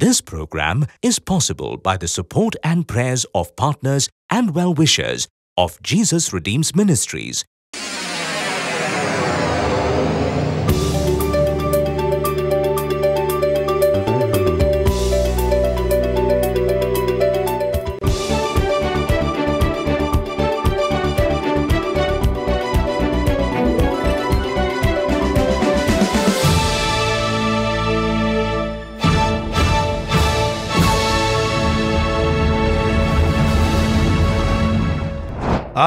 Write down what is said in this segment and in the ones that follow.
This program is possible by the support and prayers of partners and well wishers of Jesus Redeems Ministries.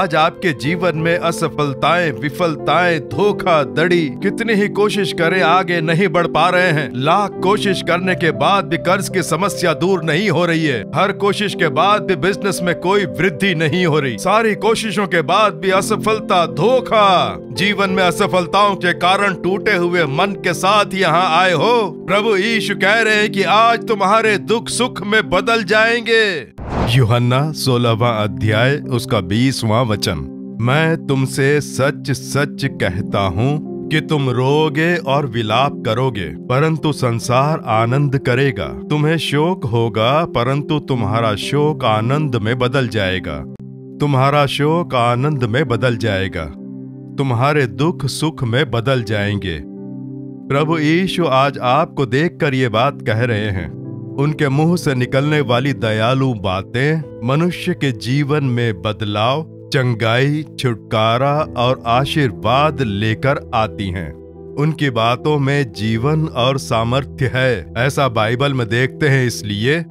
आज आपके जीवन में असफलताएँ, विफलताएँ धोखा दड़ी कितनी ही कोशिश करें, आगे नहीं बढ़ पा रहे हैं। लाख कोशिश करने के बाद भी कर्ज की समस्या दूर नहीं हो रही है। हर कोशिश के बाद भी बिज़नेस में कोई वृद्धि नहीं हो रही। सारी कोशिशों के बाद भी असफलता, धोखा। जीवन में असफलताओं के कारण टूटे हुए मन के साथ यहाँ आए हो। प्रभु यीशु कह रहे हैं कि आज तुम्हारे दुख सुख में बदल जाएँगे। यूहन्ना सोलहवा अध्याय, उसका बीसवां वचन। मैं तुमसे सच सच कहता हूँ कि तुम रोगे और विलाप करोगे, परंतु संसार आनंद करेगा। तुम्हें शोक होगा, परंतु तुम्हारा शोक आनंद में बदल जाएगा। तुम्हारा शोक आनंद में बदल जाएगा। तुम्हारे दुख, सुख में बदल जाएँगे। प्रभु यीशु आज आपको देखकर ये बात कह रहे हैं। उनके मुँह से निकलने वाली दयालु बातें, मनुष्य के जीवन में बदलाव, चंगाई, छुटकारा और आशीर्वाद लेकर आती हैं। उनकी बातों में जीवन और सामर्थ्य है, ऐसा बाइबल में देखते हैं इसलिए,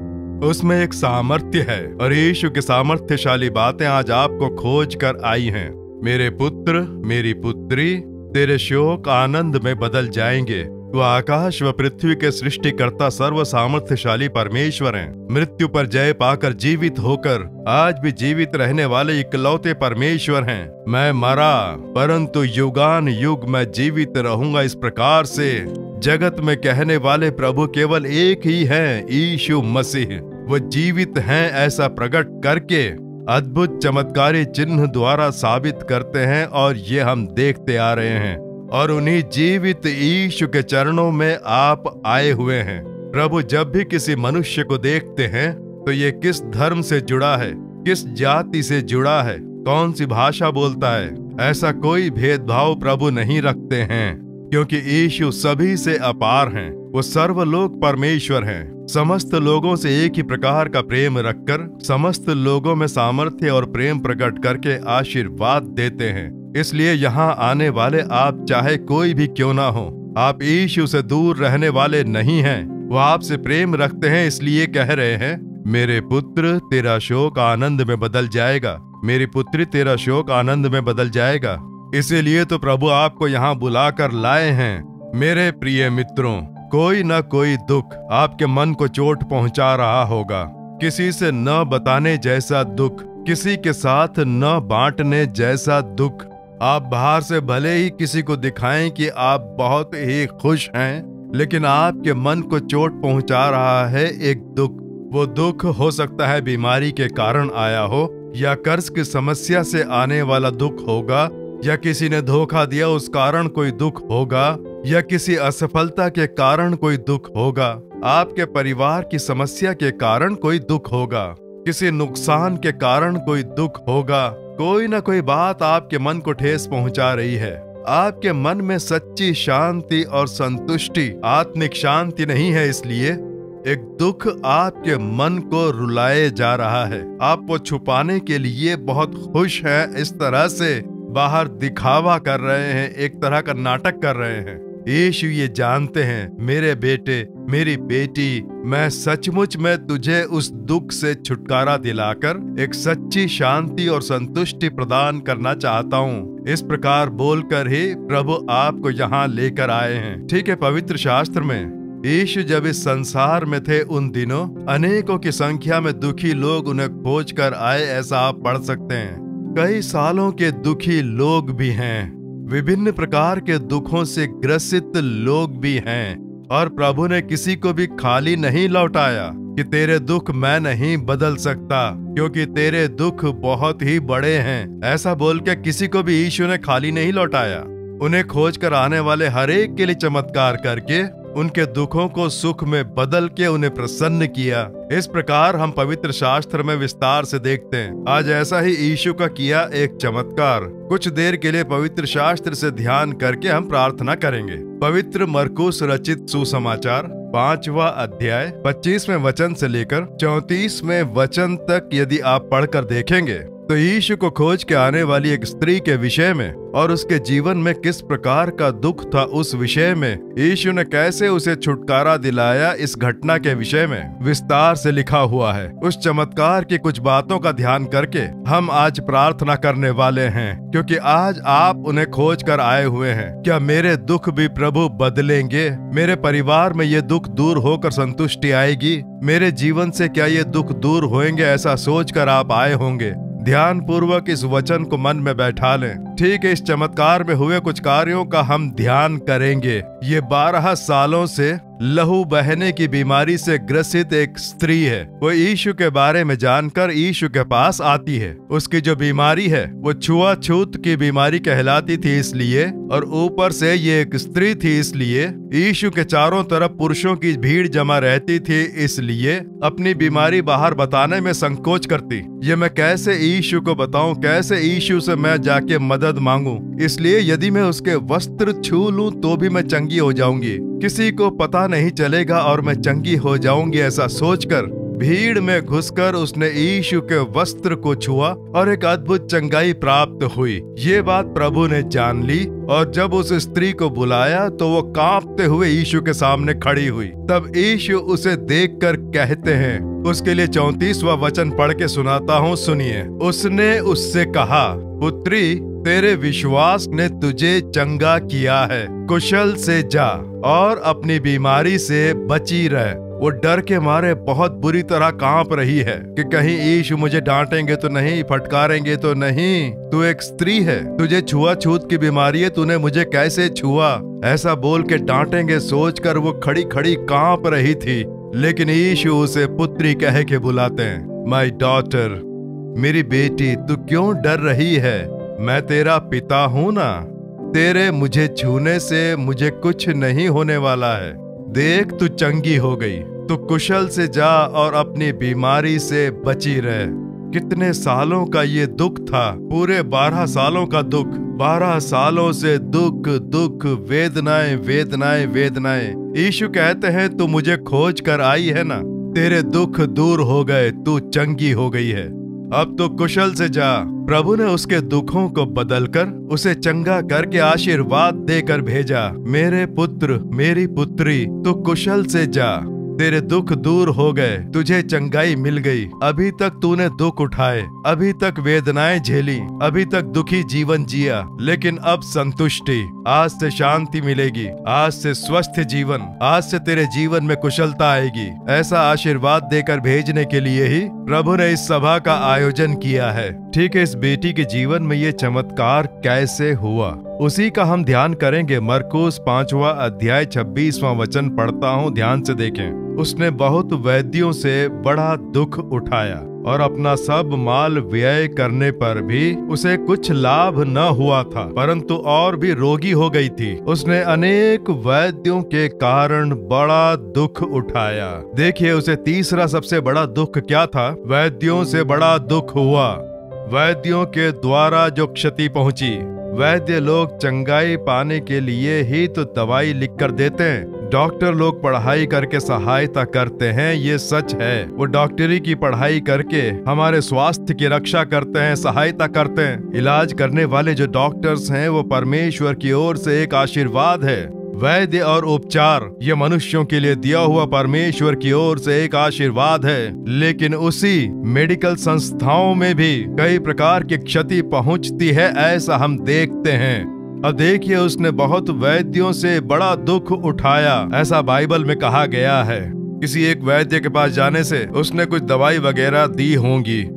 उसमें एक सामर्थ्य है और यीशु की सामर्थ्यशाली बातें आज आपको खोज कर आई हैं। मेरे पुत्र, मेरी पुत्री, तेरे शोक आनंद में बदल जाएँगे। वो आकाश व पृथ्वी के सृष्टिकर्ता सर्व सामर्थ्यशाली परमेश्वर हैं। मृत्यु पर जय पाकर जीवित होकर आज भी जीवित रहने वाले इकलौते परमेश्वर हैं। मैं मरा, परंतु युगान युग मैं जीवित रहूँगा इस प्रकार से। जगत में कहने वाले प्रभु केवल एक ही हैं ईशु मसीह। वो जीवित हैं ऐसा प्रकट करके अद्भुत चमत्कारी चिन्ह द्वारा साबित करते हैं और ये हम देखते आ रहे हैं। और उन्हीं जीवित ईशु के चरणों में आप आए हुए हैं। प्रभु, जब भी किसी मनुष्य को देखते हैं तो ये किस धर्म से जुड़ा है? किस जाति से जुड़ा है? कौन सी भाषा बोलता है? ऐसा कोई भेदभाव प्रभु नहीं रखते हैं, क्योंकि यीशु सभी से अपार हैं। वो सर्वलोक परमेश्वर हैं। समस्त लोगों से एक ही प्रकार का प्रेम रखकर, समस्त लोगों में सामर्थ्य और प्रेम प्रकट करके आशीर्वाद देते हैं। इसलिए यहाँ आने वाले आप चाहे कोई भी क्यों ना हो, आप ईशु से दूर रहने वाले नहीं हैं। वो आपसे प्रेम रखते हैं, इसलिए कह रहे हैं, मेरे पुत्र, तेरा शोक आनंद में बदल जाएगा। मेरी पुत्री, तेरा शोक आनंद में बदल जाएगा। इसीलिए तो प्रभु आपको यहाँ बुलाकर लाए हैं। मेरे प्रिय मित्रों, कोई न कोई दुख आपके मन को चोट पहुँचा रहा होगा। किसी से न बताने जैसा दुख, किसी के साथ न बांटने जैसा दुख आप बाहर से भले ही किसी को दिखाएँ कि आप बहुत ही खुश हैं, लेकिन आपके मन को चोट पहुँचा रहा है एक दुख। वो दुख हो सकता है बीमारी के कारण आया हो, या कर्ज की समस्या से आने वाला दुख होगा, या किसी ने धोखा दिया उस कारण कोई दुख होगा, या किसी असफलता के कारण कोई दुख होगा। आपके परिवार की समस्या के कारण कोई दुख होगा, किसी नुकसान के कारण कोई दुख होगा। कोई ना कोई बात आपके मन को ठेस पहुँचा रही है। आपके मन में सच्ची शांति और संतुष्टि, आत्मिक शांति नहीं है इसलिए एक दुख आपके मन को रुलाए जा रहा है। आप वो छुपाने के लिए बहुत खुश हैं, इस तरह से बाहर दिखावा कर रहे हैं, एक तरह का नाटक कर रहे हैं। यीशु ये जानते हैं, मेरे बेटे, मेरी बेटी, मैं सचमुच में तुझे उस दुख से छुटकारा दिलाकर एक सच्ची शांति और संतुष्टि प्रदान करना चाहता हूँ। इस प्रकार बोलकर ही प्रभु आपको यहाँ लेकर आए हैं। ठीक है, पवित्र शास्त्र में। यीशु जब इस संसार में थे उन दिनों, अनेकों की संख्या में दुखी लोग उन्हें खोज कर आए, ऐसा आप पढ़ सकते हैं। कई सालों के दुखी लोग भी हैं। विभिन्न प्रकार के दुखों से ग्रसित लोग भी हैं, और प्रभु ने किसी को भी खाली नहीं लौटाया कि तेरे दुख मैं नहीं बदल सकता, क्योंकि तेरे दुख बहुत ही बड़े हैं। ऐसा बोल के किसी को भी ईशु ने खाली नहीं लौटाया। उन्हें खोज कर आने वाले हरेक के लिए चमत्कार करके उनके दुखों को सुख में बदल के उन्हें प्रसन्न किया। इस प्रकार हम पवित्र शास्त्र में विस्तार से देखते हैं। आज ऐसा ही यीशु का किया एक चमत्कार। कुछ देर के लिए पवित्र शास्त्र से ध्यान करके हम प्रार्थना करेंगे। पवित्र मरकुस रचित सुसमाचार, पांचवा अध्याय, पच्चीसवें वचन से लेकर चौतीसवें वचन तक यदि आप पढ़कर देखेंगे तो यीशु को खोज के आने वाली एक स्त्री के विषय में और उसके जीवन में किस प्रकार का दुख था उस विषय में यीशु ने कैसे उसे छुटकारा दिलाया इस घटना के विषय में विस्तार से लिखा हुआ है। उस चमत्कार की कुछ बातों का ध्यान करके हम आज प्रार्थना करने वाले हैं, क्योंकि आज आप उन्हें खोज कर आए हुए हैं। क्या मेरे दुख भी प्रभु बदलेंगे? मेरे परिवार में ये दुख दूर होकर संतुष्टि आएगी? मेरे जीवन से क्या ये दुख दूर होंगे ऐसा सोचकर आप आए होंगे? ध्यान पूर्वक इस वचन को मन में बैठा लें। ठीक है, इस चमत्कार में हुए कुछ कार्यों का हम ध्यान करेंगे। ये बारह सालों से लहू बहने की बीमारी से ग्रसित एक स्त्री है। वो यीशु के बारे में जानकर यीशु के पास आती है। उसकी जो बीमारी है, वो छुआछूत की बीमारी कहलाती थी इसलिए और ऊपर से ये एक स्त्री थी इसलिए यीशु के चारों तरफ़ पुरुषों की भीड़ जमा रहती थी इसलिए अपनी बीमारी बाहर बताने में संकोच करती। ये मैं कैसे यीशु को बताऊँ, कैसे यीशु से मैं जाके मदद मांगू? इसलिए यदि मैं उसके वस्त्र छू लूँ तो भी मैं चंगी हो जाऊँगी। किसी को पता नहीं चलेगा और मैं चंगी हो जाऊँगी ऐसा सोचकर। भीड़ में घुसकर उसने यीशु के वस्त्र को छुआ और एक अद्भुत चंगाई प्राप्त हुई। ये बात प्रभु ने जान ली और जब उस स्त्री को बुलाया तो वो कांपते हुए यीशु के सामने खड़ी हुई। तब यीशु उसे देखकर कहते हैं, उसके लिए चौतीसवा वचन पढ़ के सुनाता हूँ, सुनिए। उसने उससे कहा, पुत्री, तेरे विश्वास ने तुझे चंगा किया है। कुशल से जा और अपनी बीमारी से बची रह। वो डर के मारे बहुत बुरी तरह काँप रही है कि कहीं ईशु मुझे डांटेंगे तो नहीं, फटकारेंगे तो नहीं। तू एक स्त्री है, तुझे छुआ छूत की बीमारी है, तूने मुझे कैसे छुआ? ऐसा बोल के डांटेंगे सोचकर वो खड़ी खड़ी काँप रही थी, लेकिन ईशु उसे पुत्री कह के बुलाते हैं माई डॉटर मेरी बेटी, तू क्यों डर रही है? मैं तेरा पिता हूँ ना। तेरे मुझे छूने से मुझे कुछ नहीं होने वाला है। देख, तू चंगी हो गई। तू कुशल से जा और अपनी बीमारी से बची रह। कितने सालों का ये दुख था। पूरे बारह सालों का दुख। बारह सालों से दुख दुख, वेदनाएँ वेदनाएँ वेदनाएँ। ईशु कहते हैं, तू मुझे खोज कर आई है ना? तेरे दुख दूर हो गए, तू चंगी हो गई है। अब तो कुशल से जा। प्रभु ने उसके दुखों को बदलकर उसे चंगा करके आशीर्वाद देकर भेजा। मेरे पुत्र, मेरी पुत्री तो कुशल से जा। तेरे दुख दूर हो गए, तुझे चंगाई मिल गई। अभी तक तूने दुख उठाए, अभी तक वेदनाएँ झेली, अभी तक दुखी जीवन जिया, लेकिन अब संतुष्टि। आज से शांति मिलेगी, आज से स्वस्थ जीवन, आज से तेरे जीवन में कुशलता आएगी। ऐसा आशीर्वाद देकर भेजने के लिए ही प्रभु ने इस सभा का आयोजन किया है। ठीक है, इस बेटी के जीवन में ये चमत्कार कैसे हुआ? उसी का हम ध्यान करेंगे। मरकुस पांचवा अध्याय छब्बीसवा वचन पढ़ता हूँ, ध्यान से देखें। उसने बहुत वैद्यों से बड़ा दुख उठाया और अपना सब माल व्यय करने पर भी उसे कुछ लाभ न हुआ था, परंतु और भी रोगी हो गई थी। उसने अनेक वैद्यों के कारण बड़ा दुख उठाया। देखिए, उसे तीसरा सबसे बड़ा दुख क्या था? वैद्यों से बड़ा दुख हुआ। वैद्यों के द्वारा जो क्षति पहुँची वैद्य लोग चंगाई पाने के लिए ही तो दवाई लिख कर देते हैं। डॉक्टर लोग पढ़ाई करके सहायता करते हैं, ये सच है। वो डॉक्टरी की पढ़ाई करके हमारे स्वास्थ्य की रक्षा करते हैं, सहायता करते हैं। इलाज करने वाले जो डॉक्टर्स हैं, वो परमेश्वर की ओर से एक आशीर्वाद है। वैद्य और उपचार, ये मनुष्यों के लिए दिया हुआ परमेश्वर की ओर से एक आशीर्वाद है। लेकिन उसी मेडिकल संस्थाओं में भी कई प्रकार की क्षति पहुँचती है, ऐसा हम देखते हैं। अब देखिए, उसने बहुत वैद्यों से बड़ा दुख उठाया, ऐसा बाइबल में कहा गया है। किसी एक वैद्य के पास जाने से उसने कुछ दवाई वगैरह दी होंगी।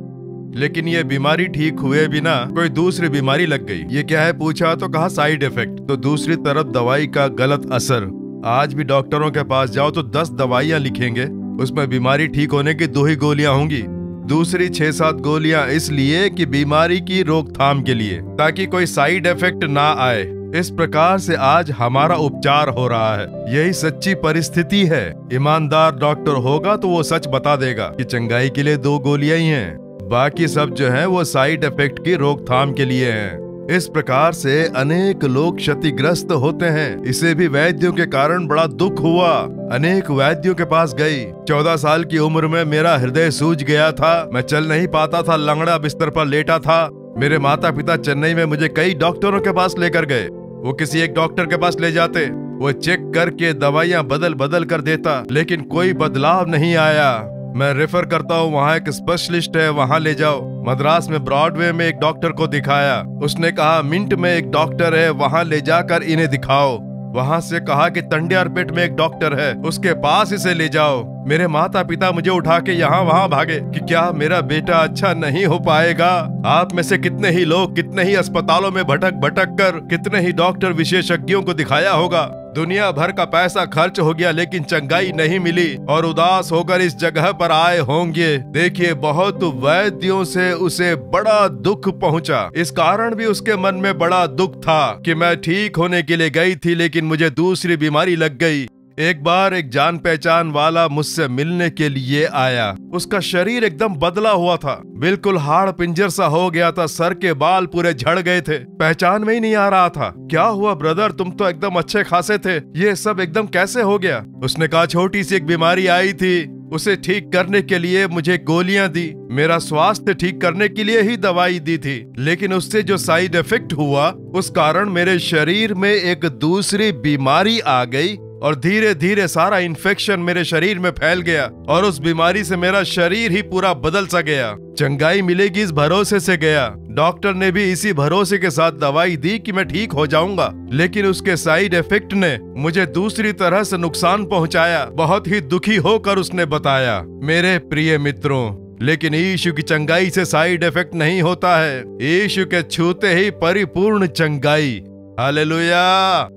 लेकिन ये बीमारी ठीक हुए बिना कोई दूसरी बीमारी लग गई। ये क्या है? पूछा तो कहा साइड इफ़ेक्ट तो दूसरी तरफ़ दवाई का गलत असर। आज भी डॉक्टरों के पास जाओ तो दस दवाइयाँ लिखेंगे। उसमें बीमारी ठीक होने की दो ही गोलियाँ होंगी। दूसरी छह सात गोलियाँ इसलिए कि बीमारी की रोकथाम के लिए, ताकि कोई साइड इफ़ेक्ट ना आए। इस प्रकार से आज हमारा उपचार हो रहा है। यही सच्ची परिस्थिति है। ईमानदार डॉक्टर होगा तो वो सच बता देगा कि चंगाई के लिए दो गोलियाँ ही हैं। बाकी सब जो है, वो साइड इफ़ेक्ट की रोकथाम के लिए है। इस प्रकार से अनेक लोग क्षतिग्रस्त होते हैं। इसे भी वैद्यों के कारण बड़ा दुख हुआ। अनेक वैद्यों के पास गई। चौदह साल की उम्र में मेरा हृदय सूज गया था। मैं चल नहीं पाता था, लंगड़ा बिस्तर पर लेटा था। मेरे माता पिता चेन्नई में मुझे कई डॉक्टरों के पास लेकर गए। वो किसी एक डॉक्टर के पास ले जाते। वो चेक करके दवाइयाँ बदल बदल कर देता, लेकिन कोई बदलाव नहीं आया। मैं रेफर करता हूँ, वहाँ एक स्पेशलिस्ट है, वहाँ ले जाओ। मद्रास में ब्रॉडवे में एक डॉक्टर को दिखाया। उसने कहा मिंट में एक डॉक्टर है, वहाँ ले जाकर इन्हें दिखाओ। वहाँ से कहा कि तंडियारपेट में एक डॉक्टर है, उसके पास इसे ले जाओ। मेरे माता पिता मुझे उठा के यहाँ वहाँ भागे कि क्या मेरा बेटा अच्छा नहीं हो पाएगा? आप में से कितने ही लोग, कितने ही अस्पतालों में भटक भटक कर, कितने ही डॉक्टर विशेषज्ञों को दिखाया होगा। दुनिया भर का पैसा खर्च हो गया, लेकिन चंगाई नहीं मिली और उदास होकर इस जगह पर आए होंगे। देखिए, बहुत वैद्यों से उसे बड़ा दुख पहुँचा। इस कारण भी उसके मन में बड़ा दुख था कि मैं ठीक होने के लिए गई थी, लेकिन मुझे दूसरी बीमारी लग गई। एक बार एक जान पहचान वाला मुझसे मिलने के लिए आया। उसका शरीर एकदम बदला हुआ था। बिल्कुल हाड़ पिंजर सा हो गया था। सर के बाल पूरे झड़ गए थे। पहचान में ही नहीं आ रहा था। क्या हुआ ब्रदर तुम तो एकदम अच्छे खासे थे। ये सब एकदम कैसे हो गया? उसने कहा, छोटी सी एक बीमारी आई थी। उसे ठीक करने के लिए मुझे गोलियाँ दी। मेरा स्वास्थ्य ठीक करने के लिए ही दवाई दी थी। लेकिन उससे जो साइड इफ़ेक्ट हुआ, उस कारण मेरे शरीर में एक दूसरी बीमारी आ गई। और धीरे धीरे सारा इन्फेक्शन मेरे शरीर में फैल गया और उस बीमारी से मेरा शरीर ही पूरा बदल सा गया। चंगाई मिलेगी इस भरोसे से गया। डॉक्टर ने भी इसी भरोसे के साथ दवाई दी कि मैं ठीक हो जाऊँगा, लेकिन उसके साइड इफ़ेक्ट ने मुझे दूसरी तरह से नुकसान पहुँचाया। बहुत ही दुखी होकर उसने बताया, मेरे प्रिय मित्रों, लेकिन ईशु की चंगाई से साइड इफ़ेक्ट नहीं होता है। ईशु के छूते ही परिपूर्ण चंगाई। हालेलुया!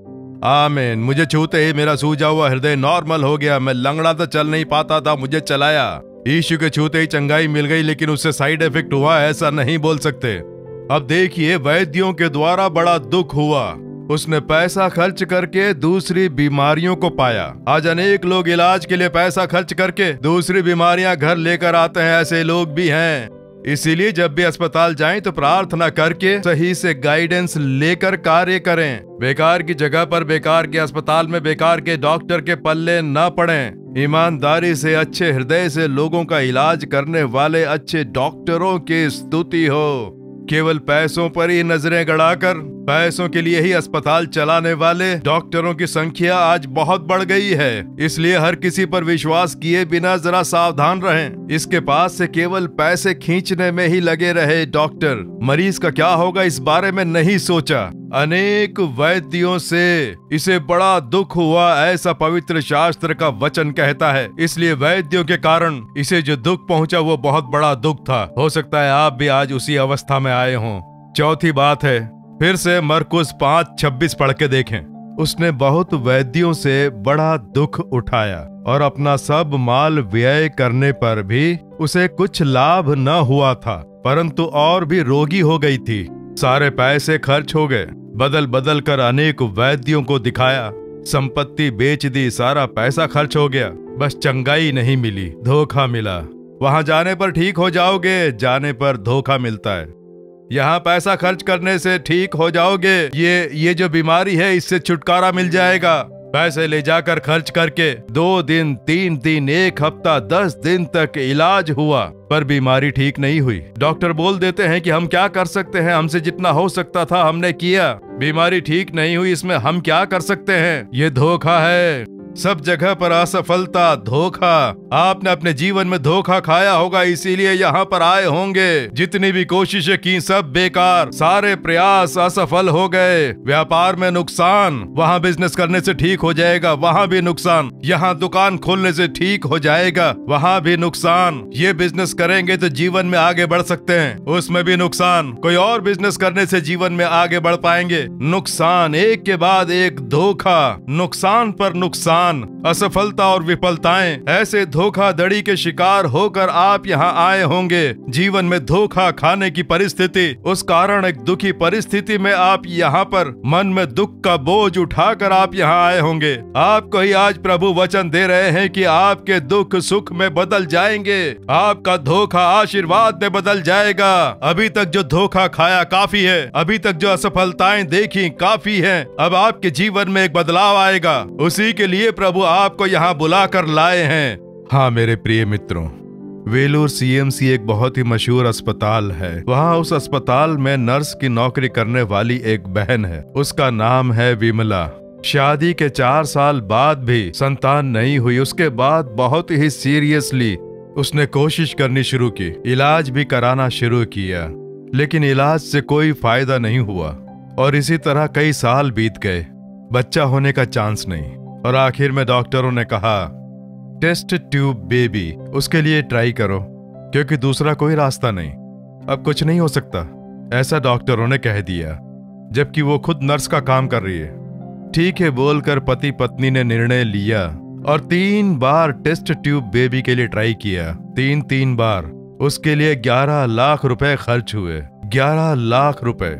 आमेन। मुझे छूते ही मेरा सूझा हुआ हृदय नॉर्मल हो गया। मैं लंगड़ा तो चल नहीं पाता था, मुझे चलाया। ईशु के छूते ही चंगाई मिल गई, लेकिन उससे साइड इफ़ेक्ट हुआ, ऐसा नहीं बोल सकते। अब देखिए, वैद्यों के द्वारा बड़ा दुख हुआ। उसने पैसा खर्च करके दूसरी बीमारियों को पाया। आज अनेक लोग इलाज के लिए पैसा खर्च करके दूसरी बीमारियाँ घर लेकर आते हैं, ऐसे लोग भी हैं। इसीलिए जब भी अस्पताल जाएँ तो प्रार्थना करके सही से गाइडेंस लेकर कार्य करें। बेकार की जगह पर बेकार के अस्पताल में बेकार के डॉक्टर के पल्ले न पड़े। ईमानदारी से, अच्छे हृदय से लोगों का इलाज करने वाले अच्छे डॉक्टरों की स्तुति हो। केवल पैसों पर ही नज़रें गड़ाकर, पैसों के लिए ही अस्पताल चलाने वाले डॉक्टरों की संख्या आज बहुत बढ़ गई है। इसलिए हर किसी पर विश्वास किए बिना जरा सावधान रहें। इसके पास से केवल पैसे खींचने में ही लगे रहे डॉक्टर। मरीज़ का क्या होगा इस बारे में नहीं सोचा। अनेक वैद्यों से इसे बड़ा दुख हुआ, ऐसा पवित्र शास्त्र का वचन कहता है। इसलिए वैद्यों के कारण इसे जो दुख पहुँचा, वो बहुत बड़ा दुख था। हो सकता है आप भी आज उसी अवस्था में आए हों। चौथी बात है, फिर से मरकुस पाँच छब्बीस पढ़ के देखें। उसने बहुत वैद्यों से बड़ा दुख उठाया और अपना सब माल व्यय करने पर भी उसे कुछ लाभ न हुआ था, परंतु और भी रोगी हो गई थी। सारे पैसे खर्च हो गए। बदल बदल कर अनेक वैद्यों को दिखाया। संपत्ति बेच दी, सारा पैसा खर्च हो गया। बस चंगाई नहीं मिली, धोखा मिला। वहाँ जाने पर ठीक हो जाओगे, जाने पर धोखा मिलता है। यहाँ पैसा खर्च करने से ठीक हो जाओगे। ये ये जो बीमारी है, इससे छुटकारा मिल जाएगा। पैसे ले जाकर खर्च करके दो दिन, तीन दिन, एक हफ़्ता, दस दिन तक इलाज हुआ, पर बीमारी ठीक नहीं हुई। डॉक्टर बोल देते हैं कि हम क्या कर सकते हैं, हमसे जितना हो सकता था हमने किया। बीमारी ठीक नहीं हुई, इसमें हम क्या कर सकते हैं? ये धोखा है। सब जगह पर असफलता, धोखा। आपने अपने जीवन में धोखा खाया होगा, इसीलिए यहाँ पर आए होंगे। जितनी भी कोशिशें की, सब बेकार, सारे प्रयास असफल हो गए। व्यापार में नुकसान, वहाँ बिज़नेस करने से ठीक हो जाएगा, वहाँ भी नुकसान। यहाँ दुकान खोलने से ठीक हो जाएगा, वहाँ भी नुकसान। ये बिज़नेस करेंगे तो जीवन में आगे बढ़ सकते हैं। उसमें भी नुकसान। कोई और बिज़नेस करने से जीवन में आगे बढ़ पाएँगे। नुकसान, एक के बाद एक धोखा। नुकसान पर नुकसान। अपमान असफलता और विफलताएँ। ऐसे धोखाधड़ी के शिकार होकर आप यहाँ आए होंगे। जीवन में धोखा खाने की परिस्थिति, उस कारण एक दुखी परिस्थिति में आप यहाँ पर, मन में दुख का बोझ उठाकर आप यहाँ आए होंगे। आपको ही आज प्रभु वचन दे रहे हैं कि आपके दुख सुख में बदल जाएँगे। आपका धोखा आशीर्वाद में बदल जाएगा। अभी तक जो धोखा खाया काफ़ी है, अभी तक जो असफलताएँ देखी काफ़ी है, अब आपके जीवन में एक बदलाव आएगा। उसी के लिए प्रभु, आपको यहाँ बुलाकर लाए हैं। हाँ मेरे प्रिय मित्रों, वेलूर सीएमसी एक बहुत ही मशहूर अस्पताल है। वहाँ उस अस्पताल में नर्स की नौकरी करने वाली एक बहन है। उसका नाम है विमला। शादी के चार साल बाद भी संतान नहीं हुई। उसके बाद बहुत ही सीरियसली उसने कोशिश करनी शुरू की। इलाज भी कराना शुरू किया, लेकिन इलाज से कोई फ़ायदा नहीं हुआ। और इसी तरह कई साल बीत गए। बच्चा होने का चांस नहीं। और आखिर में डॉक्टरों ने कहा, टेस्ट ट्यूब बेबी, उसके लिए ट्राई करो, क्योंकि दूसरा कोई रास्ता नहीं। अब कुछ नहीं हो सकता। ऐसा डॉक्टरों ने कह दिया, जबकि वो खुद नर्स का काम कर रही है। ठीक है, बोलकर पति पत्नी ने निर्णय लिया और तीन बार टेस्ट ट्यूब बेबी के लिए ट्राई किया। तीन तीन बार। उसके लिए ग्यारह लाख रुपए खर्च हुए। ग्यारह लाख रुपए।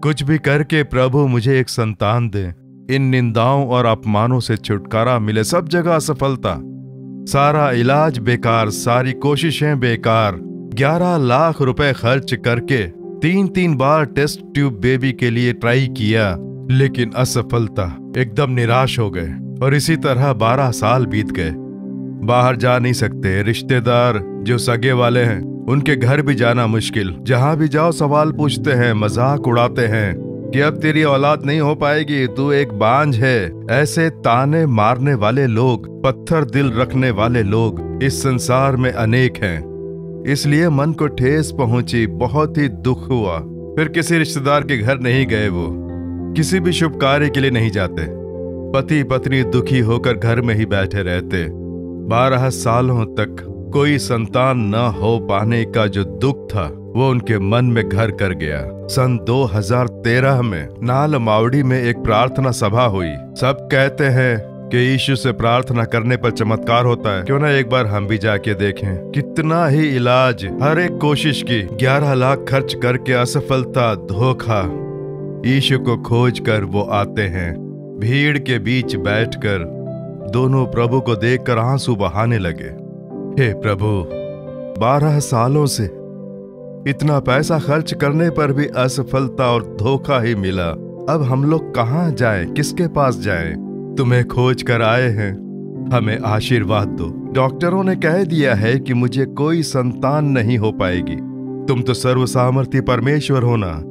कुछ भी करके प्रभु मुझे एक संतान दे। इन निंदाओं और अपमानों से छुटकारा मिले सब जगह असफलता सारा इलाज बेकार, सारी कोशिशें बेकार। ग्यारह लाख रुपए खर्च करके तीन तीन बार टेस्ट ट्यूब बेबी के लिए ट्राई किया, लेकिन असफलता एकदम निराश हो गए और इसी तरह बारह साल बीत गए। बाहर जा नहीं सकते रिश्तेदार जो सगे वाले हैं, उनके घर भी जाना मुश्किल। जहाँ भी जाओ सवाल पूछते हैं, मज़ाक उड़ाते हैं। कि अब तेरी औलाद नहीं हो पाएगी, तू एक बांझ है। ऐसे ताने मारने वाले लोग, पत्थर दिल रखने वाले लोग इस संसार में अनेक हैं। इसलिए मन को ठेस पहुँची, बहुत ही दुख हुआ। फिर किसी रिश्तेदार के घर नहीं गए वो। किसी भी शुभ कार्य के लिए नहीं जाते। पति पत्नी दुखी होकर घर में ही बैठे रहते। बारह सालों तक कोई संतान न हो पाने का जो दुख था, वो उनके मन में घर कर गया। सन 2013 में, नाल मावड़ी में एक प्रार्थना सभा हुई। सब कहते हैं कि यीशु से प्रार्थना करने पर चमत्कार होता है। क्यों ना एक बार हम भी जाके देखें। कितना ही इलाज, हर एक कोशिश की। 11 लाख खर्च करके असफलता, धोखा। यीशु को खोज कर वो आते हैं। भीड़ के बीच बैठकर दोनों प्रभु को देखकर आँसू बहाने लगे। हे प्रभु, बारह सालों से इतना पैसा खर्च करने पर भी असफलता और धोखा ही मिला। अब हम लोग कहाँ जाएँ, किसके पास जाएँ? तुम्हें खोज कर आए हैं। हमें आशीर्वाद दो। डॉक्टरों ने कह दिया है कि मुझे कोई संतान नहीं हो पाएगी। तुम तो सर्व सामर्थ्य परमेश्वर होना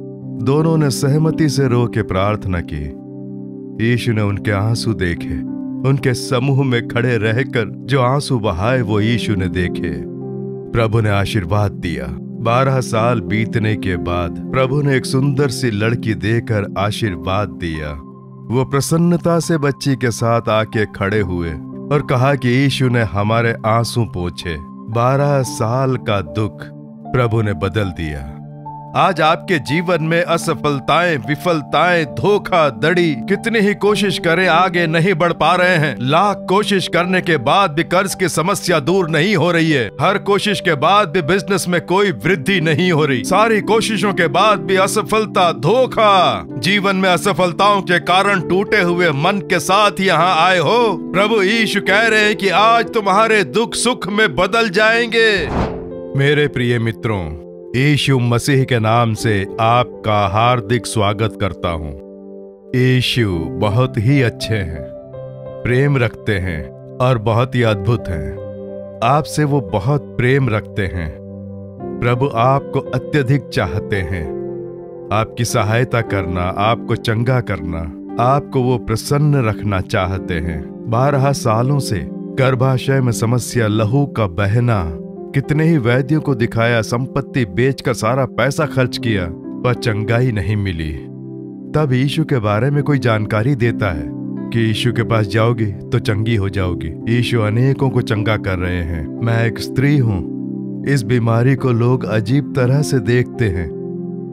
दोनों ने सहमति से रो के प्रार्थना की। यीशु ने उनके आँसू देखे। उनके समूह में खड़े रहकर जो आँसू बहाए वो यीशु ने देखे। प्रभु ने आशीर्वाद दिया। बारह साल बीतने के बाद प्रभु ने एक सुंदर सी लड़की देकर आशीर्वाद दिया। वो प्रसन्नता से बच्ची के साथ आके खड़े हुए और कहा कि यीशु ने हमारे आँसू पोछे। बारह साल का दुख प्रभु ने बदल दिया। आज आपके जीवन में असफलताएँ, विफलताएँ धोखा दड़ी कितनी ही कोशिश करें, आगे नहीं बढ़ पा रहे हैं। लाख कोशिश करने के बाद भी कर्ज की समस्या दूर नहीं हो रही है। हर कोशिश के बाद भी बिज़नेस में कोई वृद्धि नहीं हो रही। सारी कोशिशों के बाद भी असफलता, धोखा। जीवन में असफलताओं के कारण टूटे हुए मन के साथ यहाँ आए हो। प्रभु ईशु कह रहे हैं कि आज तुम्हारे दुख सुख में बदल जाएँगे। मेरे प्रिय मित्रों यीशु मसीह के नाम से आपका हार्दिक स्वागत करता हूँ। यीशु बहुत ही अच्छे हैं, प्रेम रखते हैं और बहुत ही अद्भुत हैं। आपसे वो बहुत प्रेम रखते हैं। प्रभु आपको अत्यधिक चाहते हैं। आपकी सहायता करना, आपको चंगा करना, आपको वो प्रसन्न रखना चाहते हैं। बारह सालों से गर्भाशय में समस्या, लहू का बहना कितने ही वैद्यों को दिखाया, संपत्ति बेचकर सारा पैसा खर्च किया, पर चंगाई नहीं मिली। तब यीशु के बारे में कोई जानकारी देता है कि यीशु के पास जाओगी तो चंगी हो जाओगी। यीशु अनेकों को चंगा कर रहे हैं। मैं एक स्त्री हूँ। इस बीमारी को लोग अजीब तरह से देखते हैं।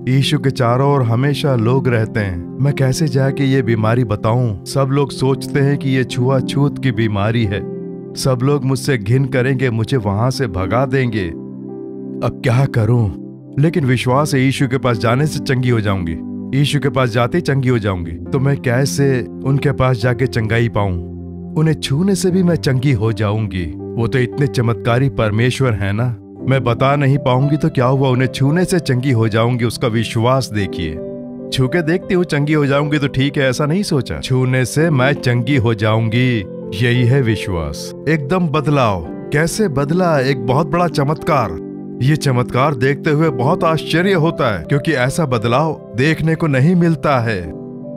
यीशु के चारों ओर हमेशा लोग रहते हैं। मैं कैसे जाके ये बीमारी बताऊँ? सब लोग सोचते हैं कि ये छुआछूत की बीमारी है। सब लोग मुझसे घिन करेंगे, मुझे वहाँ से भगा देंगे। अब क्या करूँ? लेकिन विश्वास है, यीशु के पास जाने से चंगी हो जाऊँगी। यीशु के पास जाते चंगी हो जाऊँगी। तो मैं कैसे उनके पास जाके चंगाई पाऊँ? उन्हें छूने से भी मैं चंगी हो जाऊँगी। वो तो इतने चमत्कारी परमेश्वर है ना? मैं बता नहीं पाऊँगी तो क्या हुआ? उन्हें छूने से चंगी हो जाऊँगी, उसका विश्वास देखिए। छू के देखती हूँ, चंगी हो जाऊँगी तो ठीक है, ऐसा नहीं सोचा। छूने से मैं चंगी हो जाऊँगी। यही है विश्वास। एकदम बदलाव। कैसे बदला एक बहुत बड़ा चमत्कार। ये चमत्कार देखते हुए बहुत आश्चर्य होता है, क्योंकि ऐसा बदलाव देखने को नहीं मिलता है।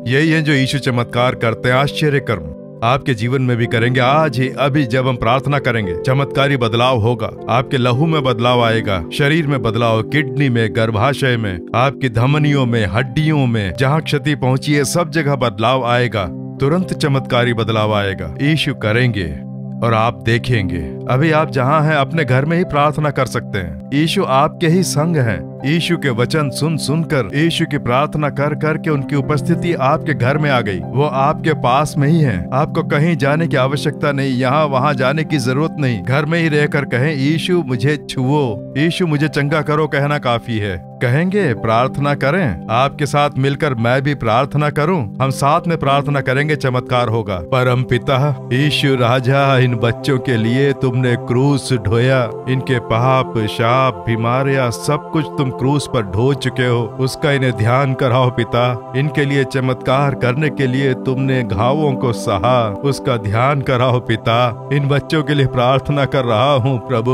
यही है जो यीशु चमत्कार करते हैं आश्चर्य कर्म आपके जीवन में भी करेंगे, आज ही, अभी जब हम प्रार्थना करेंगे, चमत्कारी बदलाव होगा। आपके लहू में बदलाव आएगा, शरीर में बदलाव, किडनी में, गर्भाशय में, आपकी धमनियों में, हड्डियों में, जहाँ क्षति पहुँची है, सब जगह बदलाव आएगा। तुरंत चमत्कारी बदलाव आएगा। यीशु करेंगे और आप देखेंगे। अभी आप जहाँ हैं, अपने घर में ही प्रार्थना कर सकते हैं। यीशु आपके ही संग हैं। यीशु के वचन सुन सुनकर यीशु की प्रार्थना कर कर के उनकी उपस्थिति आपके घर में आ गई। वो आपके पास में ही है। आपको कहीं जाने की आवश्यकता नहीं, यहाँ वहाँ जाने की ज़रूरत नहीं। घर में ही रहकर कहें, यीशु, मुझे छुओ। यीशु, मुझे चंगा करो, कहना काफ़ी है। कहेंगे, प्रार्थना करें। आपके साथ मिलकर मैं भी प्रार्थना करूँ। हम साथ में प्रार्थना करेंगे, चमत्कार होगा। परम पिता, यीशु राजा, इन बच्चों के लिए तुमने क्रूस ढोया। इनके पाप, शाप, बीमारियाँ, सब कुछ तुम क्रूस पर ढो चुके हो, उसका इन्हें ध्यान कराओ पिता। इनके लिए चमत्कार करने के लिए तुमने घावों को सहा, उसका ध्यान कराओ पिता। इन बच्चों के लिए प्रार्थना कर रहा हूँ प्रभु।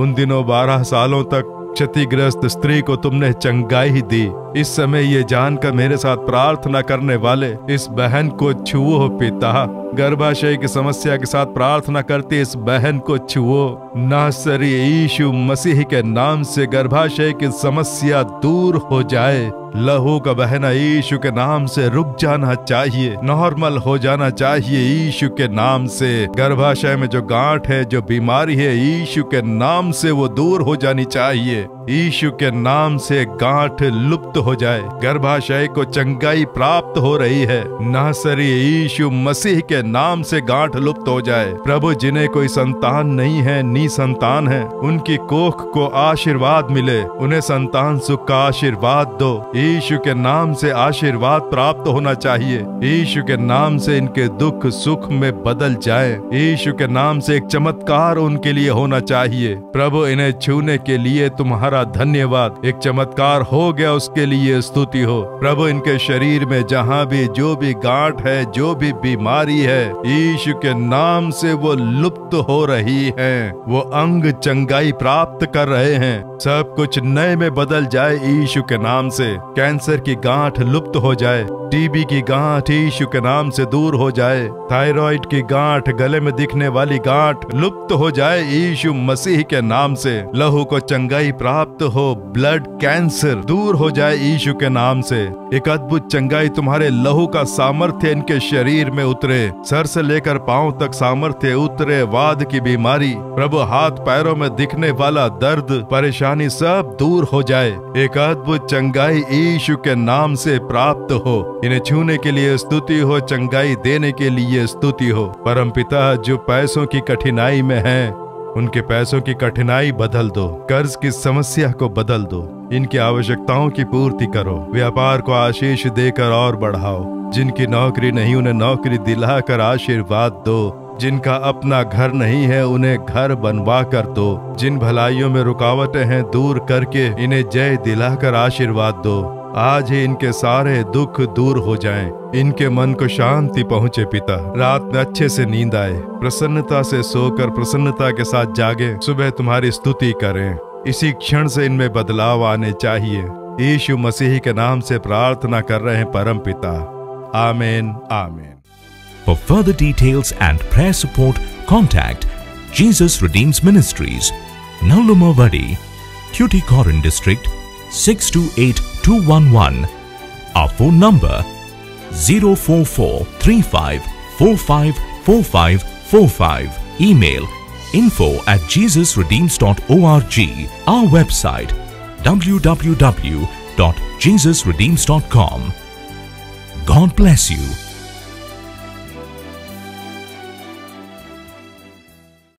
उन दिनों बारह सालों तक क्षतिग्रस्त स्त्री को तुमने चंगाई दी। इस समय ये जानकर मेरे साथ प्रार्थना करने वाले इस बहन को छुओ पिता। गर्भाशय की समस्या के साथ प्रार्थना करते इस बहन को, छुओ, नासरी यीशु मसीह के नाम से गर्भाशय की समस्या दूर हो जाए। लहू का बहना यीशु के नाम से रुक जाना चाहिए। नॉर्मल हो जाना चाहिए यीशु के नाम से। गर्भाशय में जो गांठ है, जो बीमारी है यीशु के नाम से वो दूर हो जानी चाहिए। यीशु के नाम से गांठ लुप्त हो जाए। गर्भाशय को चंगाई प्राप्त हो रही है। नासरी यीशु मसीह के नाम से गांठ लुप्त हो जाए। प्रभु जिन्हें कोई संतान नहीं है, नी संतान है, उनकी कोख को आशीर्वाद मिले। उन्हें संतान सुख का आशीर्वाद दो। यीशु के नाम से आशीर्वाद प्राप्त होना चाहिए। यीशु के नाम से इनके दुख सुख में बदल जाए। यीशु के नाम से एक चमत्कार उनके लिए होना चाहिए। प्रभु, इन्हें छूने के लिए तुम्हारा धन्यवाद। एक चमत्कार हो गया, उसके लिए स्तुति हो। प्रभु, इनके शरीर में जहाँ भी, जो भी गांठ है, जो भी बीमारी है, यीशु के नाम से वो लुप्त हो रही है। वो अंग चंगाई प्राप्त कर रहे हैं। सब कुछ नए में बदल जाए यीशु के नाम से। कैंसर की गांठ लुप्त हो जाए, टीबी की गांठ यीशु के नाम से दूर हो जाए, थायराइड की गांठ गले में दिखने वाली गांठ लुप्त हो जाए यीशु मसीह के नाम से। लहू को चंगाई प्राप्त हो, ब्लड कैंसर दूर हो जाए यीशु के नाम से। एक अद्भुत चंगाई तुम्हारे लहू का सामर्थ्य इनके शरीर में उतरे। सर से लेकर पाँव तक सामर्थ्य उतरे वाद की बीमारी। प्रभु हाथ पैरों में दिखने वाला दर्द, परेशानी सब दूर हो जाए। एक अद्भुत चंगाई यीशु के नाम से प्राप्त हो। इन्हें छूने के लिए स्तुति हो, चंगाई देने के लिए स्तुति हो। परम पिता, जो पैसों की कठिनाई में है, उनके पैसों की कठिनाई बदल दो। कर्ज की समस्या को बदल दो। इनकी आवश्यकताओं की पूर्ति करो। व्यापार को आशीष देकर और बढ़ाओ। जिनकी नौकरी नहीं, उन्हें नौकरी दिलाकर आशीर्वाद दो। जिनका अपना घर नहीं है, उन्हें घर बनवा कर दो। जिन भलाइयों में रुकावटें हैं, दूर करके इन्हें जय दिलाकर आशीर्वाद दो। आज ही इनके सारे दुख दूर हो जाएँ। इनके मन को शांति पहुँचे पिता। रात में अच्छे से नींद आए। प्रसन्नता से सोकर प्रसन्नता के साथ जागे। सुबह तुम्हारी स्तुति करें। इसी क्षण से इनमें बदलाव आने चाहिए। यीशु मसीह के नाम से प्रार्थना कर रहे हैं परम पिता। आमेन आमेन। For further details and prayer support, contact Jesus Redeems Ministries, Nallumavadi, Tuticorin District, 628211. Our phone number 04435454545. Email info at jesusredeems.org. Our website www www.jesusredeems.com. God bless you